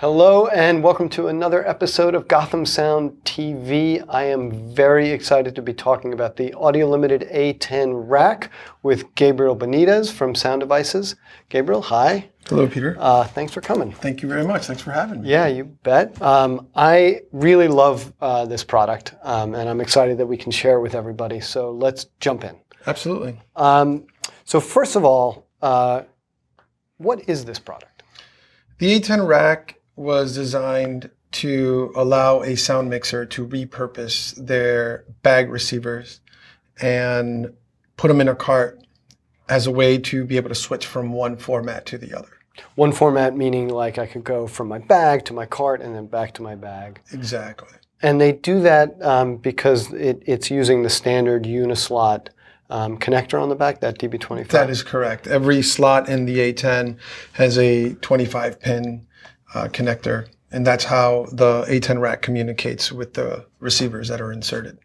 Hello and welcome to another episode of Gotham Sound TV. I am very excited to be talking about the Audio Limited A10 rack with Gabriel Benitez from Sound Devices. Gabriel, hi. Hello, Peter. Uh, thanks for coming. Thank you very much. Thanks for having me. Yeah, you bet. Um, I really love uh, this product um, and I'm excited that we can share it with everybody. So let's jump in. Absolutely. Um, so, first of all, uh, what is this product? The A10 rack was designed to allow a sound mixer to repurpose their bag receivers and put them in a cart as a way to be able to switch from one format to the other. One format meaning like I could go from my bag to my cart and then back to my bag. Exactly. And they do that um, because it, it's using the standard Unislot um, connector on the back, that DB25. That is correct. Every slot in the A10 has a 25 pin uh, connector, and that's how the A10 rack communicates with the receivers that are inserted.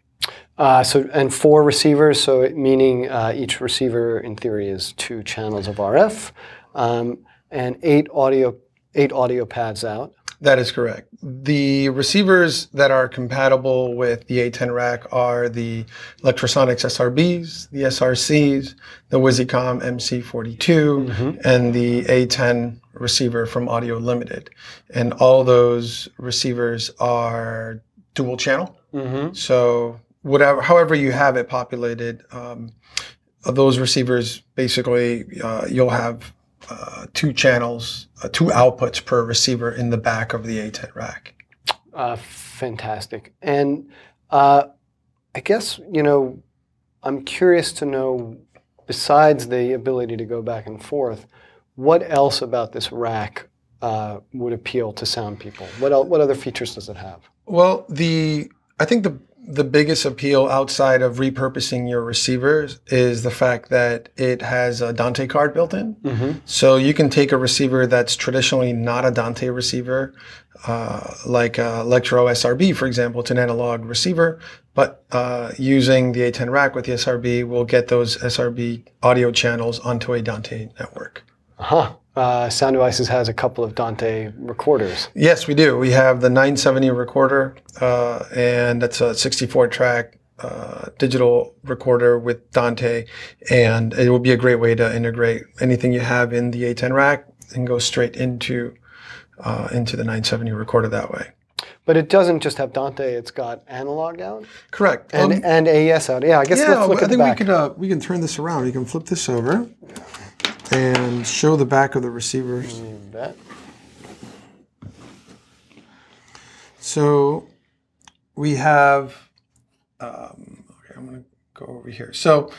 Uh, so and four receivers, so it, meaning uh, each receiver in theory is two channels of RF, um, and eight audio eight audio pads out. That is correct. The receivers that are compatible with the A10 rack are the Lectrosonics SRBs, the SRCs, the Wisycom MC42, mm-hmm. and the A10 receiver from Audio Limited. And all those receivers are dual channel. Mm-hmm. So whatever, however you have it populated, um, those receivers basically uh, you'll have uh, two channels, uh, two outputs per receiver in the back of the A10 rack. Uh, fantastic. And uh, I guess, you know, I'm curious to know, besides the ability to go back and forth, what else about this rack uh, would appeal to sound people? What, el- what other features does it have? Well, the I think the the biggest appeal outside of repurposing your receivers is the fact that it has a Dante card built in. Mm-hmm. So you can take a receiver that's traditionally not a Dante receiver, uh, like a Lectro SRB, for example. It's an analog receiver, but uh, using the A10 rack with the SRB, we'll get those SRB audio channels onto a Dante network. Huh uh, Sound Devices has a couple of Dante recorders. Yes, we do. We have the 970 recorder, uh, and that's a 64 track uh, digital recorder with Dante, and it will be a great way to integrate anything you have in the A10 rack and go straight into uh, into the 970 recorder that way. But it doesn't just have Dante; it's got analog out. Correct, and um, and AES out. Yeah, I guess yeah, I think we could uh, we can turn this around. We can flip this over and show the back of the receivers. Bet. So we have, um, okay, I'm going to go over here. So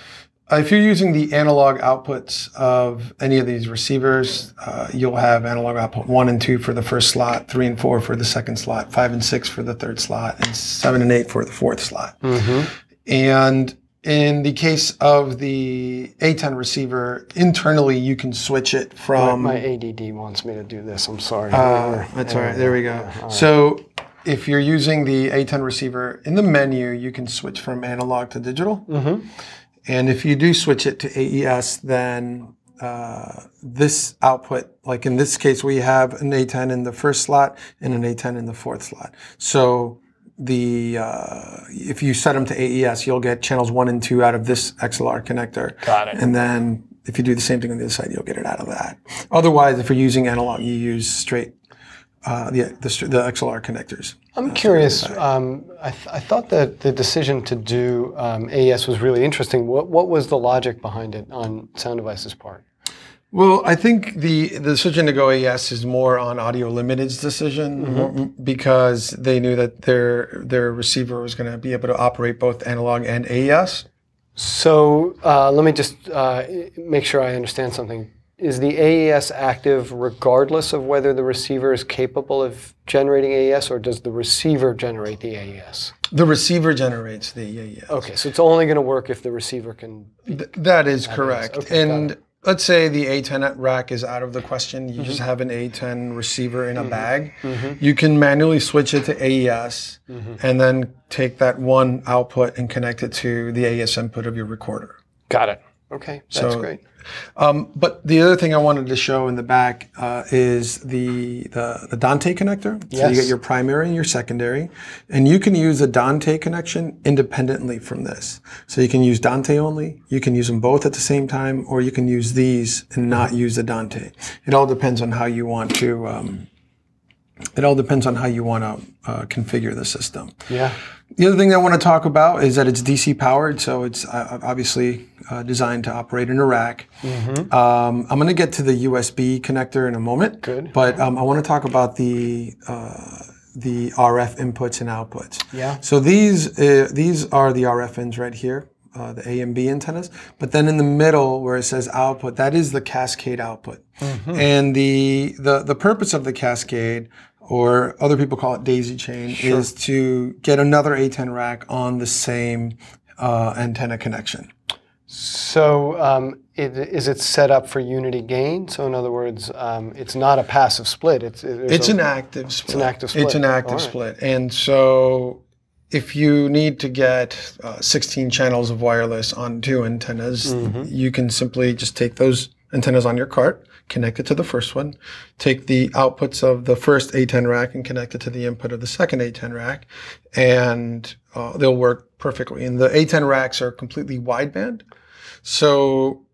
if you're using the analog outputs of any of these receivers, uh, you'll have analog output one and two for the first slot, three and four for the second slot, five and six for the third slot, and seven and eight for the fourth slot. Mm-hmm. And in the case of the A10 receiver, internally you can switch it from. My, my ADD wants me to do this. I'm sorry. Uh, that's all right. There we go. So if you're using the A10 receiver in the menu, you can switch from analog to digital. Mm-hmm. And if you do switch it to AES, then uh, this output, like in this case, we have an A10 in the first slot and an A10 in the fourth slot. So the uh, if you set them to AES, you'll get channels one and two out of this XLR connector. Got it. And then if you do the same thing on the other side, you'll get it out of that. Otherwise, if you're using analog, you use straight uh, the, the, the XLR connectors. I'm uh, curious. Um, I, th- I, thought that the decision to do um, AES was really interesting. What, what was the logic behind it on Sound Devices' part? Well, I think the, the decision to go AES is more on Audio Limited's decision mm-hmm. because they knew that their their receiver was going to be able to operate both analog and AES. So uh, let me just uh, make sure I understand something. Is the AES active regardless of whether the receiver is capable of generating AES, or does the receiver generate the AES? The receiver generates the AES. Okay, so it's only going to work if the receiver can. Th- that is correct, okay, and let's say the A10 rack is out of the question. You mm-hmm. just have an A10 receiver in a mm-hmm. bag. Mm-hmm. You can manually switch it to AES mm-hmm. and then take that one output and connect it to the AES input of your recorder. Got it. Okay, that's So- great. Um, but the other thing I wanted to show in the back uh, is the, the the Dante connector. Yes. So you get your primary and your secondary, and you can use a Dante connection independently from this. So you can use Dante only, you can use them both at the same time, or you can use these and not use the Dante. It all depends on how you want to. Um, it all depends on how you want to uh, configure the system. Yeah. The other thing I want to talk about is that it's DC powered, so it's uh, obviously uh, designed to operate in a rack. Um, I'm going to get to the USB connector in a moment, Good. but um, I want to talk about the uh, the RF inputs and outputs. Yeah. So these uh, these are the RF ins right here, uh, the A and B antennas. But then in the middle where it says output, that is the cascade output. And the, the the purpose of the cascade, or other people call it daisy chain, is to get another A10 rack on the same uh, antenna connection. So um, it, is it set up for unity gain? So in other words, um, it's not a passive split. It's It's a- an active split. It's an active split. It's an active right. split. And so if you need to get uh, 16 channels of wireless on two antennas, Mm-hmm. you can simply just take those antennas on your cart, connect it to the first one, take the outputs of the first A10 rack and connect it to the input of the second A10 rack, and uh, they'll work perfectly. And the A10 racks are completely wideband. So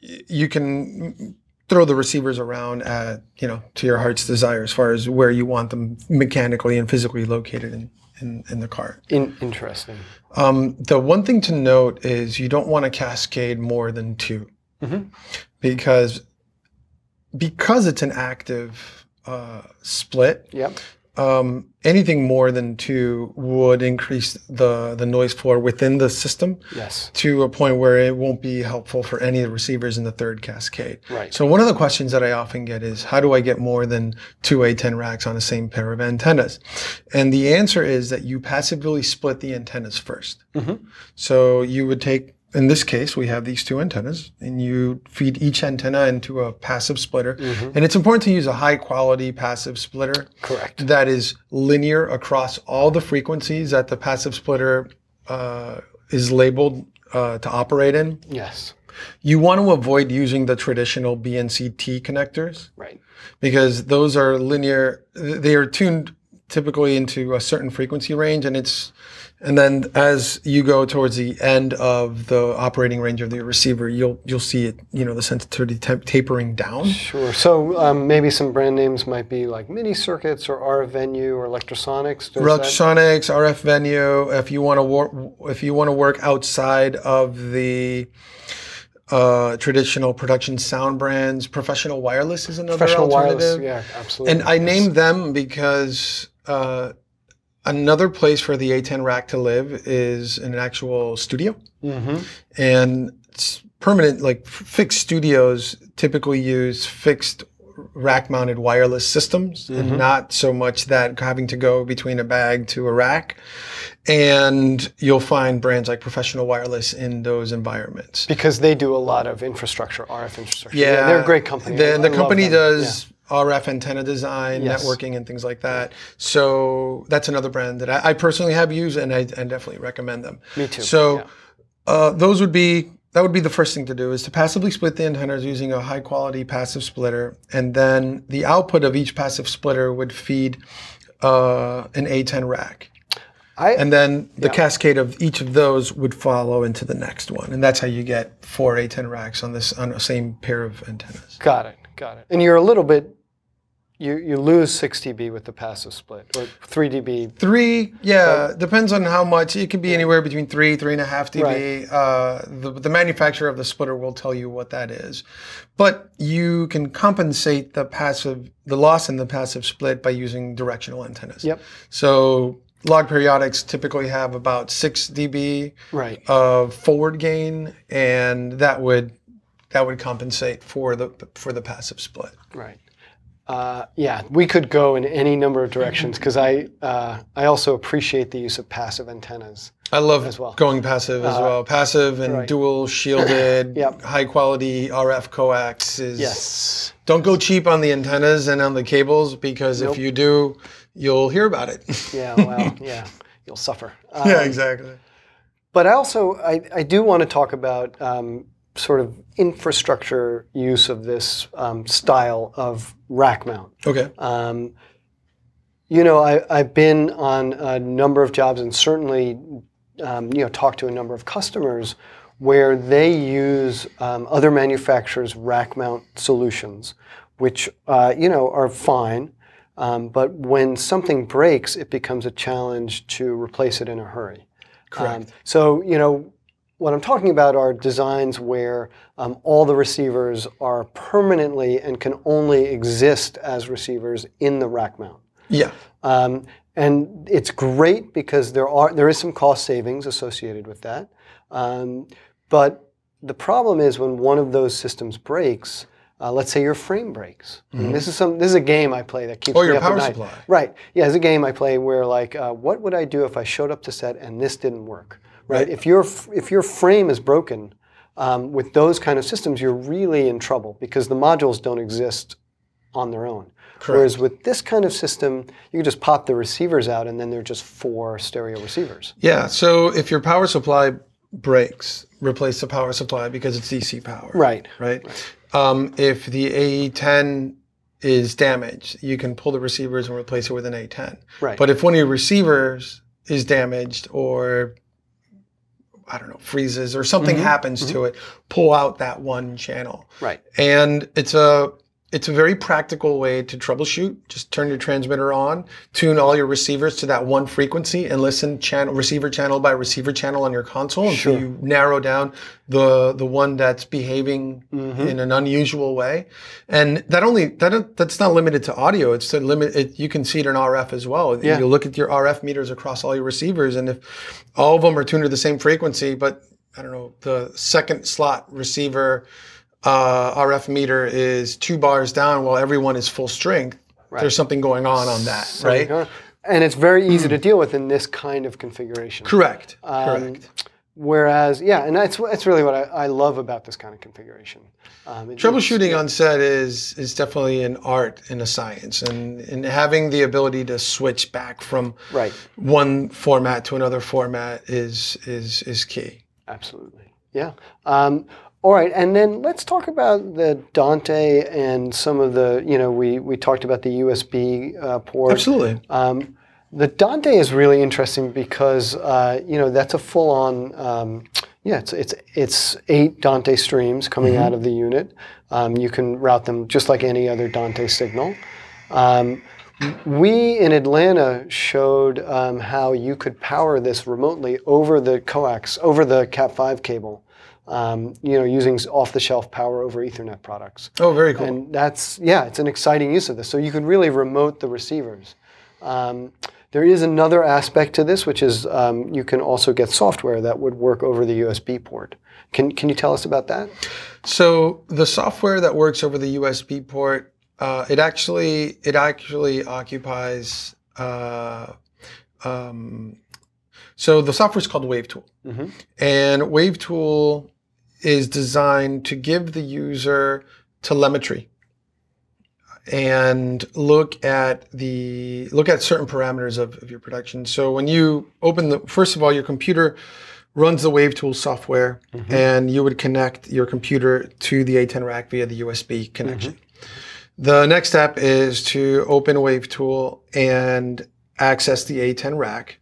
you can throw the receivers around at you know to your heart's desire as far as where you want them mechanically and physically located in in, in the car. In, interesting. Um, the one thing to note is you don't want to cascade more than 2 Mhm. because because it's an active uh, split. Yep. Um, anything more than two would increase the the noise floor within the system Yes. to a point where it won't be helpful for any of the receivers in the third cascade. Right. So one of the questions that I often get is, how do I get more than two A10 racks on the same pair of antennas? And the answer is that you passively split the antennas 1st Mhm. So you would take, in this case, we have these two antennas, and you feed each antenna into a passive splitter. Mm-hmm. And it's important to use a high quality passive splitter Correct. that is linear across all the frequencies that the passive splitter uh, is labeled uh, to operate in. Yes. You want to avoid using the traditional BNCT connectors Right. because those are linear. They are tuned typically into a certain frequency range, and it's and then as you go towards the end of the operating range of the receiver, you'll you'll see it. You know the sensitivity ta- tapering down. Sure. So um, maybe some brand names might be like Mini Circuits or RF Venue or Lectrosonics. Does that- Lectrosonics, RF venue. If you want to work, if you want to work outside of the uh, traditional production sound brands, professional wireless is another Professional alternative. wireless. Yeah, absolutely. And I named them because uh, another place for the A10 rack to live is in an actual studio, hmm and permanent, like fixed studios, typically use fixed rack-mounted wireless systems, and not so much that having to go between a bag to a rack. And you'll find brands like Professional Wireless in those environments. Because they do a lot of infrastructure, RF infrastructure. Yeah, they're a great company. The, the company does RF antenna design, Yes. networking, and things like that. So that's another brand that I, I personally have used, and I, I definitely recommend them. Me too. So yeah. uh, those would be that would be the first thing to do is to passively split the antennas using a high quality passive splitter, and then the output of each passive splitter would feed uh, an A10 rack. I, And then the Yeah. cascade of each of those would follow into the next one, and that's how you get four A10 racks on this on the same pair of antennas. got it. Got it. And you're a little bit. You, you lose 6 dB with the passive split, or 3 dB. Three, yeah, depends on how much. It can be anywhere between three, three and a half dB. Uh, the, the manufacturer of the splitter will tell you what that is, but you can compensate the passive, the loss in the passive split by using directional antennas. Yep. So log periodics typically have about six dB Right. of forward gain, and that would that would compensate for the for the passive split. Right. Uh, yeah, we could go in any number of directions because I uh, I also appreciate the use of passive antennas. I love As well. going passive as Uh, well. Passive and right. dual shielded, Yep. high quality RF coax is. Yes. Don't go cheap on the antennas and on the cables because Nope. if you do, you'll hear about it. Yeah. Well. yeah. You'll suffer. yeah, Um, exactly. But I also I, I do want to talk about um, sort of infrastructure use of this um, style of rack mount. Okay. Um, you know, I, I've been on a number of jobs and certainly, um, you know, talked to a number of customers where they use um, other manufacturers' rack mount solutions, which, uh, you know, are fine. Um, but when something breaks, it becomes a challenge to replace it in a hurry. Correct. Um, so, you know, what I'm talking about are designs where um, all the receivers are permanently and can only exist as receivers in the rack mount. Yeah. Um, and it's great because there are there is some cost savings associated with that. Um, but the problem is when one of those systems breaks. Uh, let's say your frame breaks. And this is some. This is a game I play that keeps Or me your up power at night. supply. Right. Yeah, it's a game I play where like, uh, what would I do if I showed up to set and this didn't work? Right. Right. If your if your frame is broken um, with those kind of systems, you're really in trouble because the modules don't exist on their own. Correct. Whereas with this kind of system, you can just pop the receivers out, and then they're just four stereo receivers. Yeah. So if your power supply breaks, replace the power supply because it's DC power. Right. Right. Um, if the A10 is damaged, you can pull the receivers and replace it with an A10. Right. But if one of your receivers is damaged or I don't know, freezes or something mm-hmm. happens to mm-hmm. it, pull out that one channel. right. And it's a it's a very practical way to troubleshoot. Just turn your transmitter on, tune all your receivers to that one frequency, and listen channel receiver channel by receiver channel on your console until Sure. you narrow down the the one that's behaving Mm-hmm. in an unusual way. And that only that that's not limited to audio. It's to limit. It, you can see it in RF as well. Yeah. You look at your RF meters across all your receivers, and if all of them are tuned to the same frequency, but I don't know the second slot receiver uh, RF meter is two bars down while everyone is full strength, there's something going on on that, right? Uh, And it's very easy to deal with in this kind of configuration. Correct. Um, Correct. Whereas, yeah, and that's that's really what I, I love about this kind of configuration. Um, it- Troubleshooting on set is is definitely an art and a science, and and having the ability to switch back from Right. one format to another format is is is key. Absolutely. Yeah. Um, all right, and then let's talk about the Dante and some of the, you know, we, we talked about the USB uh, port. Absolutely. Um, the Dante is really interesting because, uh, you know, that's a full-on, um, yeah, it's, it's, it's eight Dante streams coming out of the unit. Um, you can route them just like any other Dante signal. Um, we in Atlanta showed um, how you could power this remotely over the coax, over the Cat5 cable, um, you know, using off-the-shelf power over Ethernet products. Oh, very cool. And that's, yeah, it's an exciting use of this. So you can really remote the receivers. Um, there is another aspect to this, which is um, you can also get software that would work over the USB port. Can, can you tell us about that? So the software that works over the USB port, uh, it actually it actually occupies. Uh, um, so the software is called WaveTool, Mhm. and WaveTool is designed to give the user telemetry and look at the look at certain parameters of, of your production. So when you open the first of all, your computer runs the WaveTool software, mm-hmm. and you would connect your computer to the A10 rack via the USB connection. Mm-hmm. The next step is to open WaveTool and access the A10 rack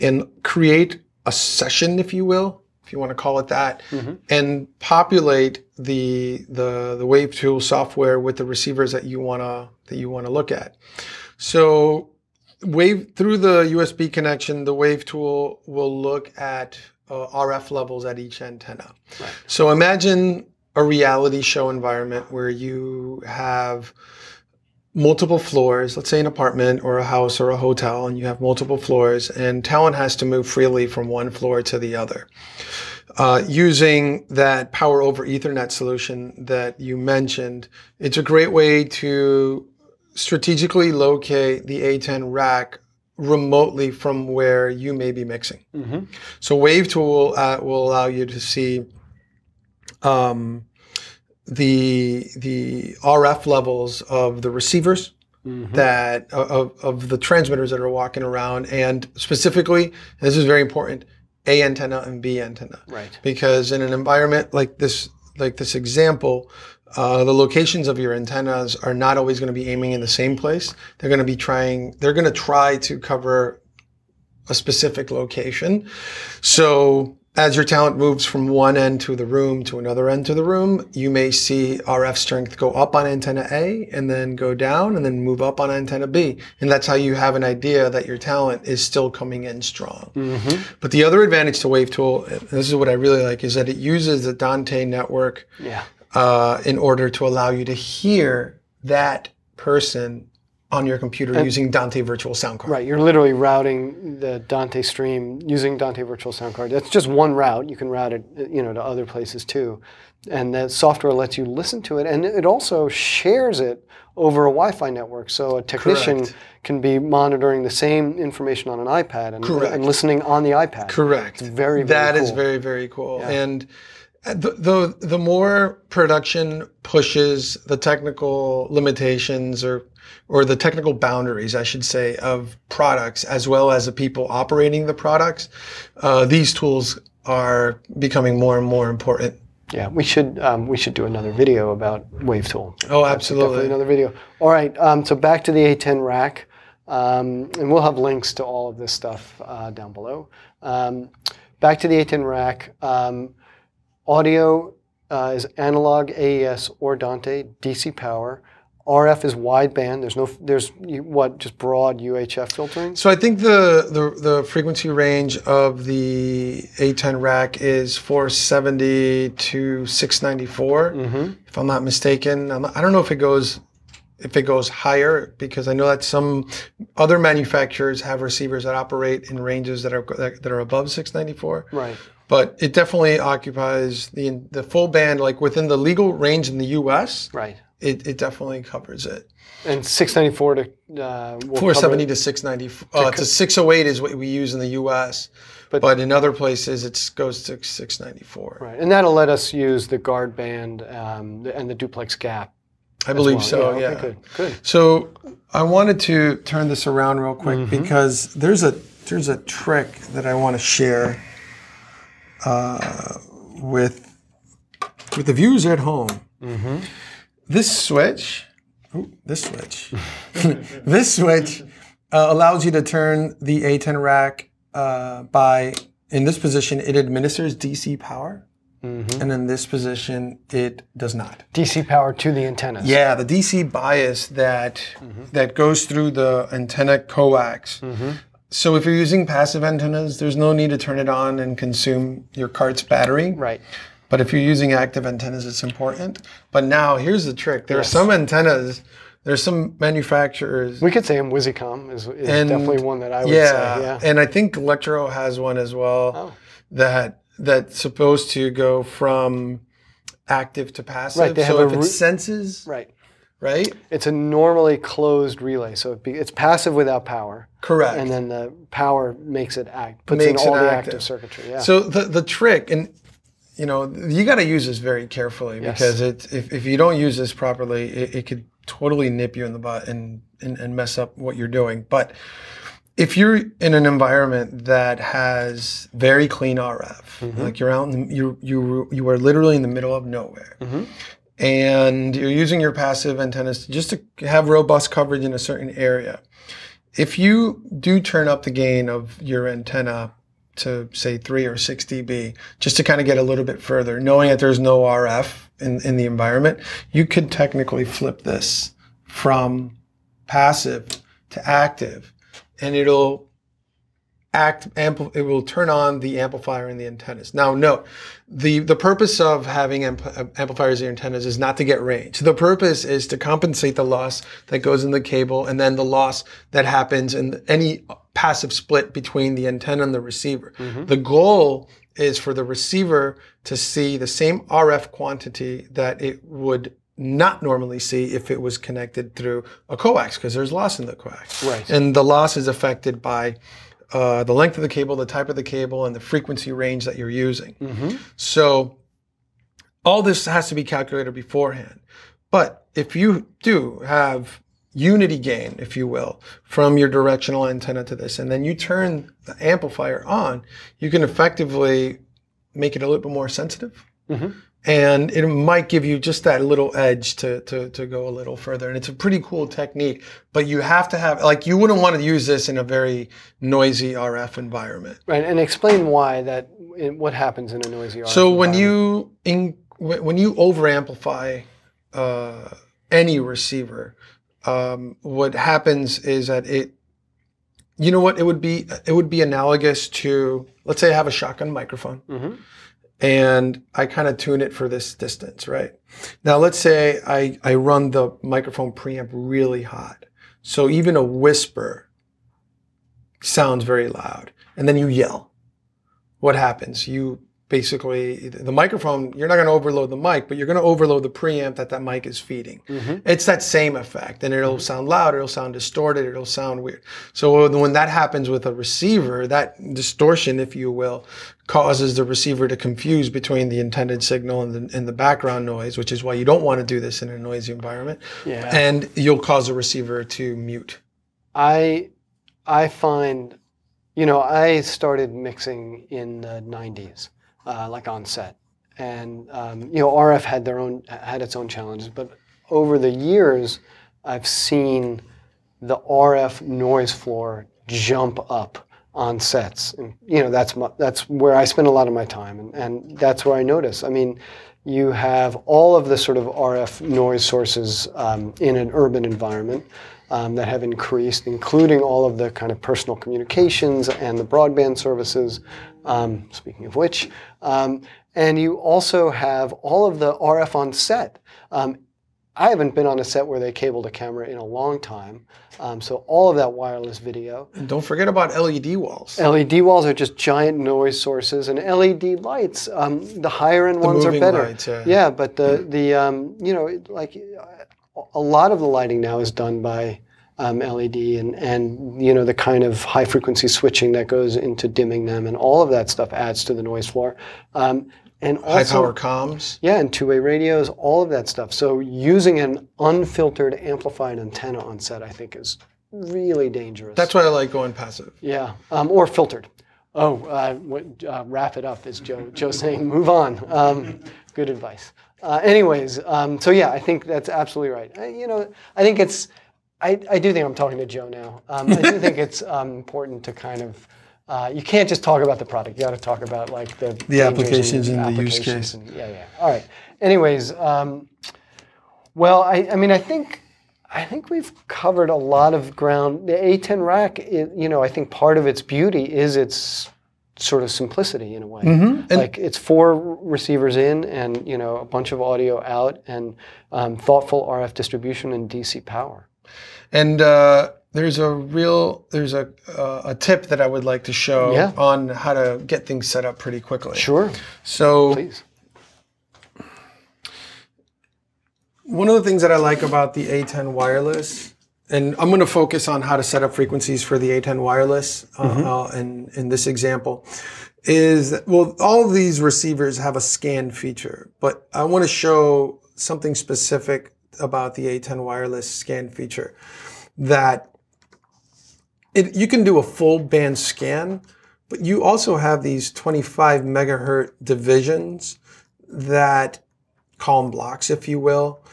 and create a session, if you will, if you want to call it that, and populate the the the WaveTool software with the receivers that you wanna that you wanna look at. So wave through the USB connection, the WaveTool will look at uh, RF levels at each antenna. So imagine a reality show environment where you have multiple floors, let's say an apartment or a house or a hotel, and you have multiple floors, and talent has to move freely from one floor to the other. Uh, using that power over Ethernet solution that you mentioned, it's a great way to strategically locate the A10 rack remotely from where you may be mixing. Mm-hmm. So WaveTool uh, will allow you to see um, the the RF levels of the receivers Mm-hmm. that of, of the transmitters that are walking around, and specifically, this is very important, A antenna and B antenna. Right. Because in an environment like this, like this example, uh, the locations of your antennas are not always going to be aiming in the same place. They're going to be trying. They're going to try to cover a specific location. So as your talent moves from one end to the room to another end to the room, you may see RF strength go up on antenna A and then go down and then move up on antenna B. And that's how you have an idea that your talent is still coming in strong. But the other advantage to WaveTool, this is what I really like, is that it uses the Dante network Yeah. uh, in order to allow you to hear that person on your computer using Dante Virtual Sound Card. Right. You're literally routing the Dante stream using Dante Virtual Sound Card. That's just one route. You can route it, you know, to other places too. And the software lets you listen to it, and it also shares it over a Wi-Fi network. So a technician Correct. can be monitoring the same information on an iPad and, and listening on the iPad. Correct. very, very That is cool. very very cool. And uh, the, the the more production pushes the technical limitations or or the technical boundaries, I should say, of products as well as the people operating the products, uh, these tools are becoming more and more important. Yeah, we should um, we should do another video about WaveTool. Oh, absolutely. another video. All right, um, so back to the A10 rack, um, and we'll have links to all of this stuff uh, down below. Um, back to the A10 rack. Um, audio uh, is analog, AES, or Dante, DC power. RF is wideband. There's no, there's what, just broad UHF filtering. So I think the, the the frequency range of the A10 rack is 470 to 694, mm-hmm. if I'm not mistaken. I'm I don't know if it goes if it goes higher because I know that some other manufacturers have receivers that operate in ranges that are that, that are above 694. Right. But it definitely occupies the the full band, like within the legal range in the U.S. Right. It, it definitely covers it. And 694 to uh, will 470 to 690 uh, to 608 is what we use in the U.S. But, But- in other places it goes to 694. Right, and that'll let us use the guard band um, and the duplex gap. I believe well. so. Yeah, Yeah. okay, good, good. So I wanted to turn this around real quick Mm-hmm. because there's a there's a trick that I want to share uh, with with the viewers at home. Mm-hmm. This switch, ooh, this switch, this switch uh, allows you to turn the A10 rack uh, by in this position it administers DC power, Mm-hmm. and in this position it does not. DC power to the antennas. Yeah, the DC bias that that goes through the antenna coax. So if you're using passive antennas, there's no need to turn it on and consume your cart's battery. Right. But if you're using active antennas, it's important. But now here's the trick: there Yes. are some antennas. There's some manufacturers. We could say Wisycom is, is And- definitely one that I would yeah, say. Yeah. and I think Lectro has one as well. Oh. That that's supposed to go from active to passive. Right, they have so a if it senses, Right. right? It's a normally closed relay, so it be, it's passive without power, Correct. and then the power makes it act, puts Makes in all it the active. active circuitry. Yeah. So the the trick, and you know, you got to use this very carefully Yes. because it if, if you don't use this properly, it, it could totally nip you in the butt and, and and mess up what you're doing. But if you're in an environment that has very clean RF, Mm-hmm. like you're out in the, you you you are literally in the middle of nowhere. Mhm. And you're using your passive antennas just to have robust coverage in a certain area. If you do turn up the gain of your antenna to say 3 or 6 dB, just to kind of get a little bit further, knowing that there's no RF in, in the environment, you could technically flip this from passive to active and it'll act ampl- it will turn on the amplifier and the antennas. Now note, the the purpose of having ampl- uh, amplifiers and antennas is not to get range. The purpose is to compensate the loss that goes in the cable and then the loss that happens in any passive split between the antenna and the receiver. The goal is for the receiver to see the same RF quantity that it would not normally see if it was connected through a coax because there's loss in the coax. Right. And the loss is affected by uh, the length of the cable, the type of the cable, and the frequency range that you're using. Mhm. So all this has to be calculated beforehand. But if you do have unity gain, if you will, from your directional antenna to this, and then you turn the amplifier on, you can effectively make it a little bit more sensitive. Mhm. And it might give you just that little edge to, to, to go a little further. And it's a pretty cool technique, but you have to have, like, you wouldn't want to use this in a very noisy RF environment. Right, and explain why that. What happens in a noisy RF So when you in, when when you over amplify uh, any receiver, um, what happens is that it, you know what, it would be it would be analogous to let's say I have a shotgun microphone Mhm. and I kind of tune it for this distance, right? Now let's say I I run the microphone preamp really hot, so even a whisper sounds very loud, and then you yell what happens? You basically the microphone. You're not going to overload the mic, but you're going to overload the preamp that that mic is feeding. Mhm. It's that same effect, and it'll sound loud. It'll sound distorted. It'll sound weird. So when that happens with a receiver, that distortion, if you will, causes the receiver to confuse between the intended signal and the, and the background noise, which is why you don't want to do this in a noisy environment. Yeah. And you'll cause the receiver to mute. I I find, you know, I started mixing in the '90s, uh, like on set, and um, you know, RF had their own had its own challenges, but over the years, I've seen the RF noise floor jump up on sets, and you know, that's my, that's where I spend a lot of my time, and, and that's where I notice. I mean. You have all of the sort of RF noise sources um, in an urban environment um, that have increased, including all of the kind of personal communications and the broadband services. Um, speaking of which, um, and you also have all of the RF on set. Um, I haven't been on a set where they cabled a camera in a long time, um, so all of that wireless video. And don't forget about LED walls. LED walls are just giant noise sources, and LED lights. Um, the higher end ones are better. lights, yeah. yeah, but the the um, you know like a lot of the lighting now is done by um, LED, and and you know the kind of high frequency switching that goes into dimming them, and all of that stuff adds to the noise floor. Um, and High also, power comms. yeah, and two-way radios, all of that stuff. So using an unfiltered amplified antenna on set, I think, is really dangerous. That's why I like going passive. Yeah, um, or filtered. Oh, uh, what, uh, wrap it up, is Joe, Joe saying. Move on. Um, good advice. Uh, anyways, um, so yeah, I think that's absolutely right. You know, I think it's, I, I do think I'm talking to Joe now. Um, I do think it's um, important to kind of, uh, you can't just talk about the product. You got to talk about like the The applications and the use applications case. and- yeah, yeah. All right. Anyways, um, well, I, I mean, I think I think we've covered a lot of ground. The A10 rack, it, you know, I think part of its beauty is its sort of simplicity in a way. And- like it's four receivers in, and you know, a bunch of audio out, and um, thoughtful RF distribution and DC power. And uh, there's a real there's a uh, a tip that I would like to show Yeah. on how to get things set up pretty quickly. Sure, So please. one of the things that I like about the A10 wireless, and I'm going to focus on how to set up frequencies for the A10 wireless uh, uh, in in this example, is that, well, all of these receivers have a scan feature, but I want to show something specific about the A10 wireless scan feature that it, you can do a full band scan, but you also have these 25 megahertz divisions that column blocks, if you will,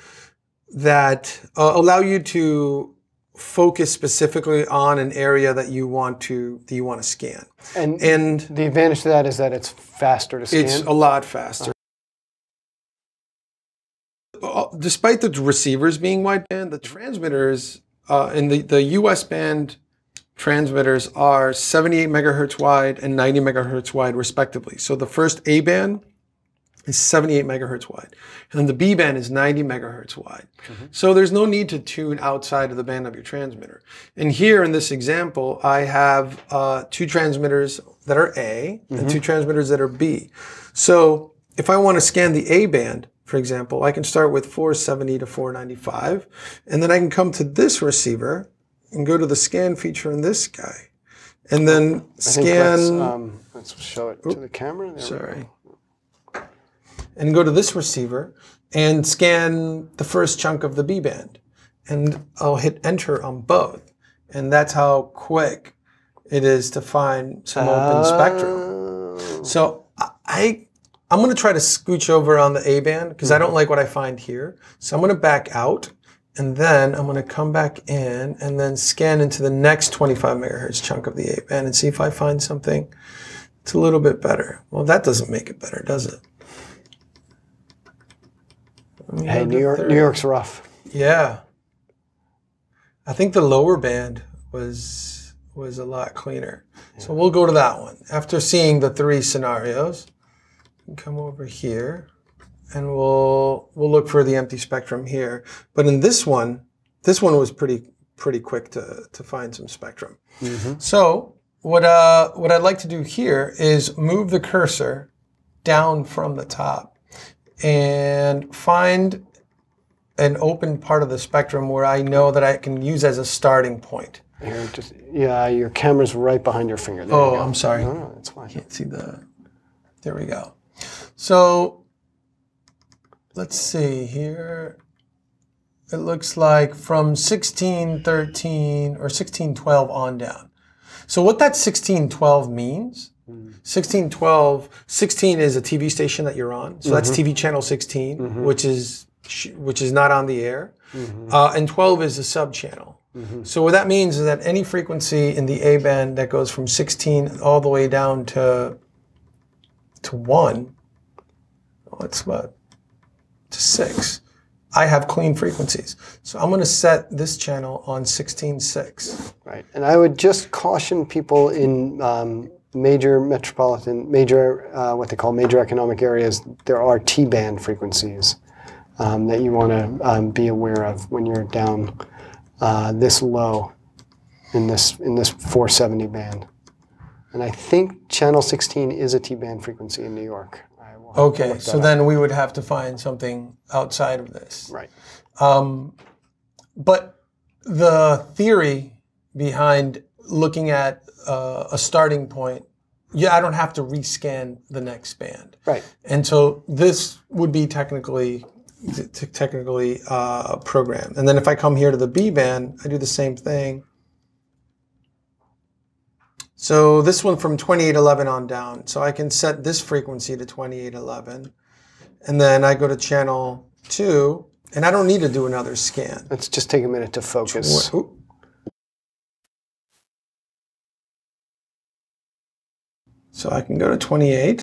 that uh, allow you to focus specifically on an area that you want to that you want to scan. And, And the advantage to that is that it's faster to scan. it's a lot faster. Uh, Despite the receivers being wideband, the transmitters uh, in the, the US band transmitters are 78 megahertz wide and 90 megahertz wide, respectively. So the first A band is 78 megahertz wide, and the B band is 90 megahertz wide. So there's no need to tune outside of the band of your transmitter. And here in this example, I have uh, two transmitters that are A and two transmitters that are B. So if I want to scan the A band, for example, I can start with 470 to 495, and then I can come to this receiver and go to the scan feature in this guy, and then I scan. let's, um, let's show it to the camera. There Sorry. And go to this receiver and scan the first chunk of the B band. and I'll hit enter on both. And that's how quick it is to find some open spectrum. Oh. So I- I'm gonna try to scooch over on the A band because I don't mm-hmm. like what I find here. So I'm gonna back out and then I'm gonna come back in and then scan into the next 25 megahertz chunk of the A band and see if I find something that's a little bit better. Well, that doesn't make it better, does it? Hey, New York, New York's rough. Yeah. I think the lower band was was a lot cleaner. So we'll go to that one. After seeing the three scenarios, come over here and we'll we'll look for the empty spectrum here. But in this one, this one was pretty pretty quick to, to find some spectrum. So what uh what I'd like to do here is move the cursor down from the top and find an open part of the spectrum where I know that I can use as a starting point. Just yeah, your camera's right behind your finger. There you Oh, go. I'm sorry. No, no, that's fine. Can't see the. There we go. So let's see here. It looks like from 1613 or 1612 on down. So what that 1612 means, mm-hmm. 1612, 16 is a TV station that you're on. So that's mm-hmm. TV channel 16, mm-hmm. which is which is not on the air. Uh, and 12 is a sub channel. So what that means is that any frequency in the A band that goes from 16 all the way down to to one, what's what? To six. I have clean frequencies. So I'm going to set this channel on 16.6. Right, and I would just caution people in um, major metropolitan, major uh, what they call major economic areas. There are T-band frequencies um, that you want to um, be aware of when you're down uh, this low in this in this 470 band. And I think channel 16 is a T-band frequency in New York. I will have to Okay, so up. then we would have to find something outside of this. right. Um, but the theory behind looking at uh, a starting point, yeah, I don't have to rescan the next band. Right. And so this would be technically technically uh, programmed. And then if I come here to the B band, I do the same thing. So this one from 2811 on down. So I can set this frequency to 2811. And then I go to channel 2, and I don't need to do another scan. Let's just take a minute to focus. Oop. So I can go to 28.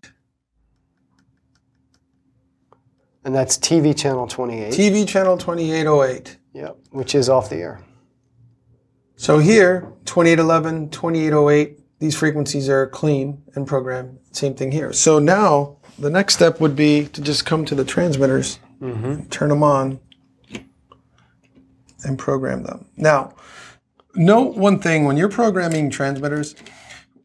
And that's TV channel 28. TV channel 2808. Yep, which is off the air. So here, 2811, 2808, these frequencies are clean and programmed. Same thing here. So now the next step would be to just come to the transmitters, mm-hmm. turn them on, and program them. Now, note one thing when you're programming transmitters,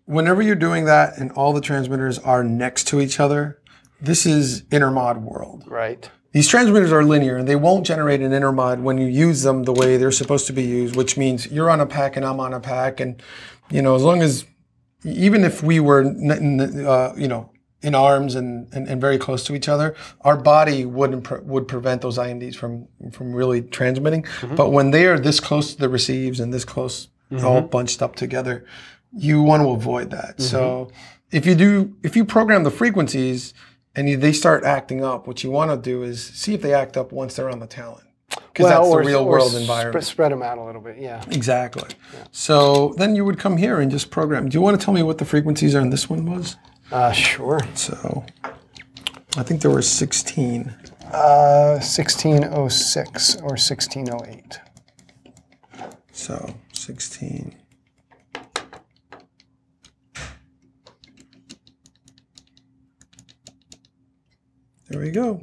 whenever you're doing that and all the transmitters are next to each other, this is intermod world. Right. These transmitters are linear and they won't generate an intermod when you use them the way they're supposed to be used, which means you're on a pack and I'm on a pack. And, you know, as long as, even if we were, uh, you know, in arms and, and, and very close to each other, our body wouldn't pre- would prevent those IMDs from from really transmitting. Mm-hmm. But when they are this close to the receives and this close, all mm-hmm. bunched up together, you want to avoid that. So mm-hmm. if you do, if you program the frequencies and you, they start acting up, what you want to do is see if they act up once they're on the talent, because that's the real world environment. Spread them out a little bit, yeah. Exactly. So then you would come here and just program. Do you want to tell me what the frequencies are in this one was? Uh, sure. So I think there were 16. Uh, 1606 or 1608. So 16. There we go.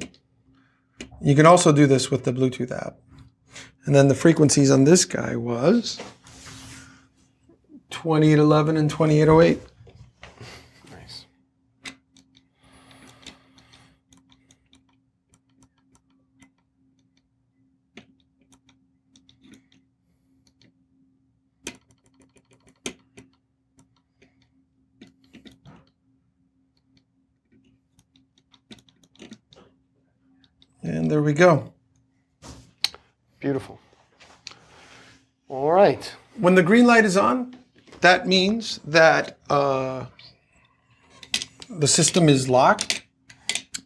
You can also do this with the Bluetooth app. And then the frequencies on this guy was 2811 and 2808. Nice. And there we go. Beautiful. All right. When the green light is on, that means that uh, the system is locked.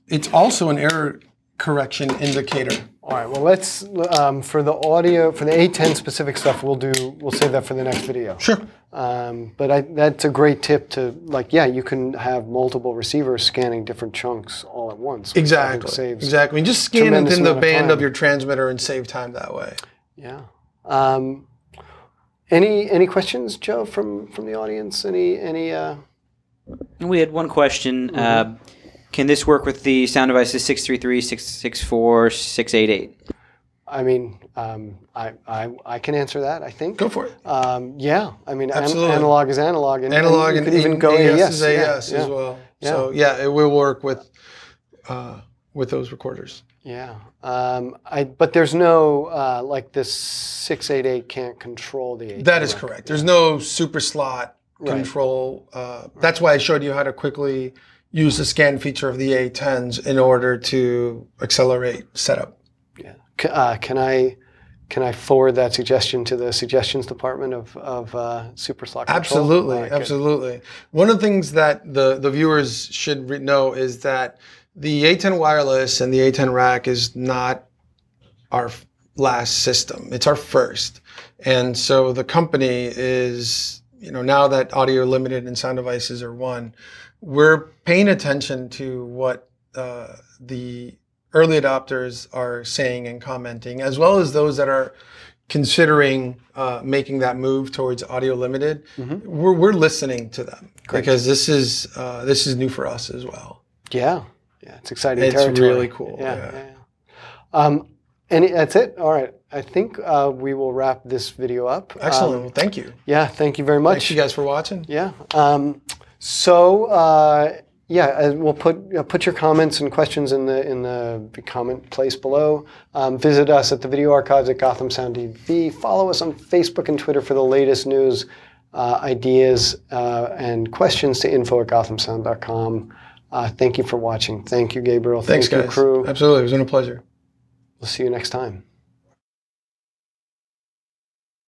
It's also an error correction indicator. All right. Well, let's um, for the audio for the A10 specific stuff. We'll do. We'll save that for the next video. Sure. Um, but I, that's a great tip to like. Yeah, you can have multiple receivers scanning different chunks all at once. which I Exactly. Saves. Exactly. Just scan tremendous within the amount of band time. of your transmitter and save time that way. Yeah. Um, any any questions, Joe, from from the audience? Any any? Uh, We had one question. Uh, can this work with the sound devices 633, 664, 688? I mean, um, I, I I can answer that. I think. Go for it. Um, yeah, I mean, an- analog is analog, and Analog and, could even go AS AES. is yeah, AS yeah, as well. So yeah, it will work with uh, with those recorders. Yeah, um, I but there's no uh, like this six eight eight can't control the. That is correct. There's no super slot Right. control. Uh, that's why I showed you how to quickly use the scan feature of the A10s in order to accelerate setup. Yeah. Uh, can I can I forward that suggestion to the suggestions department of of uh, Super Slot Control? Absolutely, good. absolutely. One of the things that the, the viewers should re- know is that the A10 wireless and the A10 rack is not our last system. It's our first. And so the company is, you know, now that audio limited and sound devices are one, we're paying attention to what uh, the early adopters are saying and commenting, as well as those that are considering uh, making that move towards audio limited. We're, we're listening to them because this is uh, this is new for us as well. Yeah, yeah, it's exciting. It's territory. really cool, Yeah, yeah. yeah. yeah. Um, and that's it. All right. I think uh, we will wrap this video up. Excellent. Um, well, thank you. yeah. Thank you very much. Thanks you guys for watching. Yeah. Um, so uh, yeah, uh, we'll put uh, put your comments and questions in the in the comment place below. Um, visit us at the video archives at Gotham Sound TV. Follow us on Facebook and Twitter for the latest news, uh, ideas, uh, and questions to info at gothamsound.com. Uh, thank you for watching. Thank you, Gabriel. Thanks, Thank guys. you, crew. Absolutely. It was been a pleasure. We'll see you next time.